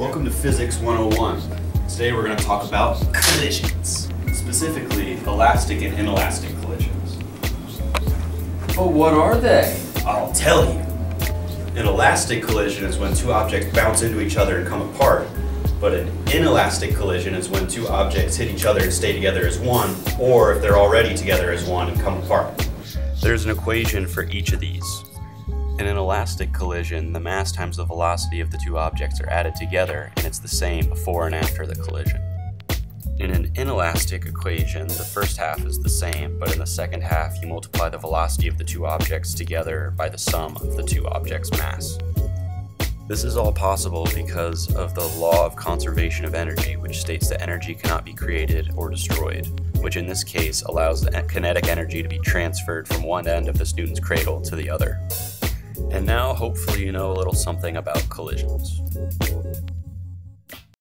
Welcome to Physics 101. Today we're going to talk about collisions, specifically elastic and inelastic collisions. But what are they? I'll tell you. An elastic collision is when two objects bounce into each other and come apart, but an inelastic collision is when two objects hit each other and stay together as one, or if they're already together as one and come apart. There's an equation for each of these. In an elastic collision, the mass times the velocity of the two objects are added together, and it's the same before and after the collision. In an inelastic equation, the first half is the same, but in the second half, you multiply the velocity of the two objects together by the sum of the two objects' mass. This is all possible because of the law of conservation of energy, which states that energy cannot be created or destroyed, which in this case allows the kinetic energy to be transferred from one end of the Newton's cradle to the other. And now, hopefully, you know a little something about collisions.